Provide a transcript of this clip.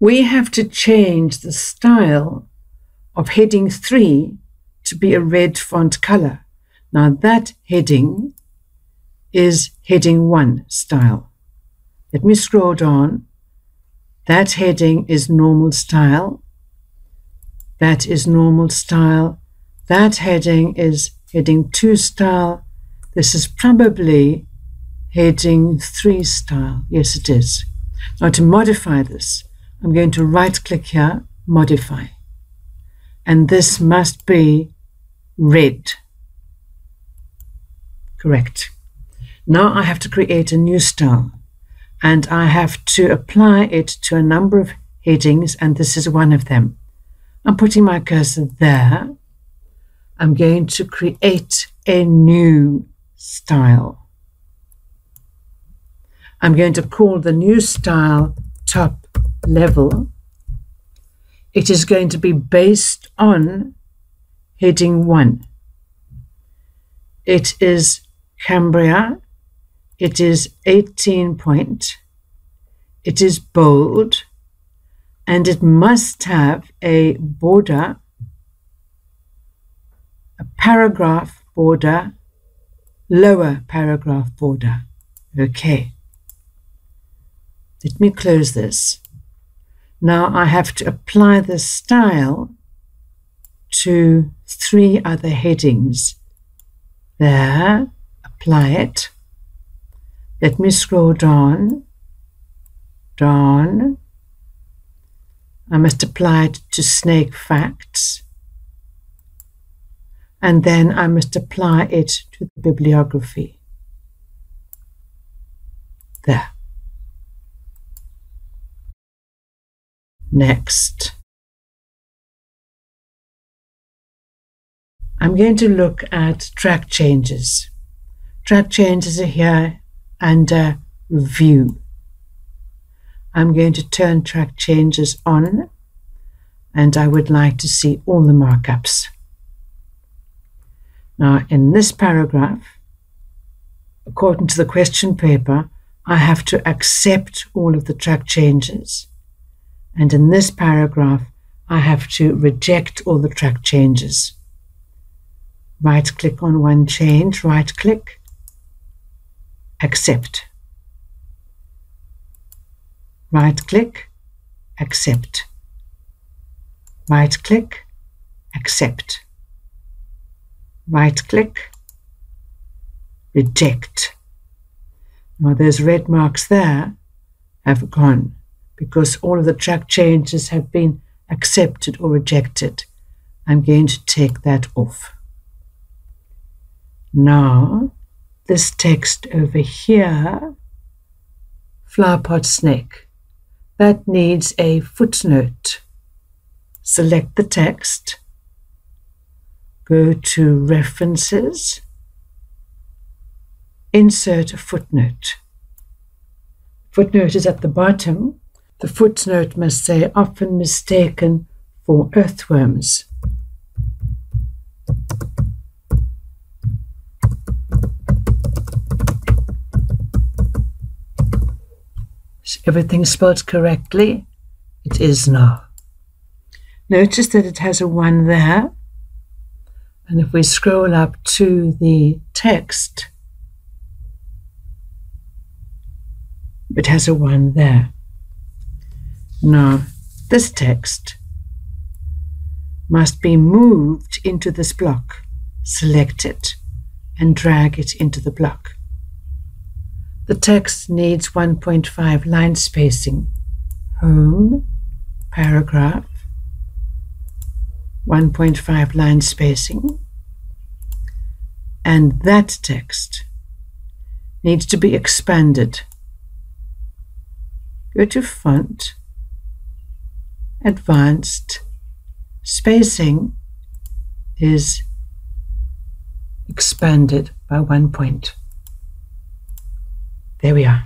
we have to change the style of heading 3 to be a red font color. Now that heading is heading 1 style. Let me scroll down. That heading is normal style. That is normal style. That heading is heading 2 style. This is probably heading 3 style. Yes, it is. Now to modify this, I'm going to right click here, modify. And this must be red. Correct. Now I have to create a new style and I have to apply it to a number of headings and this is one of them. I'm putting my cursor there. I'm going to create a new style. I'm going to call the new style top level. It is going to be based on heading 1. It is Cambria. It is 18 point. It is bold. And it must have a border, a paragraph border, lower paragraph border. Okay. Let me close this. Now I have to apply the style to three other headings. There, apply it. Let me scroll down, down. I must apply it to snake facts. And then I must apply it to the bibliography. There. Next. I'm going to look at track changes. Track changes are here under View. I'm going to turn track changes on and I would like to see all the markups. Now in this paragraph, according to the question paper, I have to accept all of the track changes. And in this paragraph, I have to reject all the track changes. Right click on one change, right click, accept. Right click, accept. Right click, accept. Right click, reject. Now those red marks there have gone because all of the track changes have been accepted or rejected. I'm going to take that off. Now, this text over here, flowerpot snake, that needs a footnote. Select the text, go to References, insert a footnote. Footnote is at the bottom the footnote must say, often mistaken for earthworms. Is everything spelled correctly? It is now. Notice that it has a 1 there. And if we scroll up to the text, it has a 1 there. Now, this text must be moved into this block. Select it and drag it into the block. The text needs 1.5 line spacing. Home, paragraph, 1.5 line spacing. And that text needs to be expanded. Go to font advanced spacing is expanded by one point. There we are.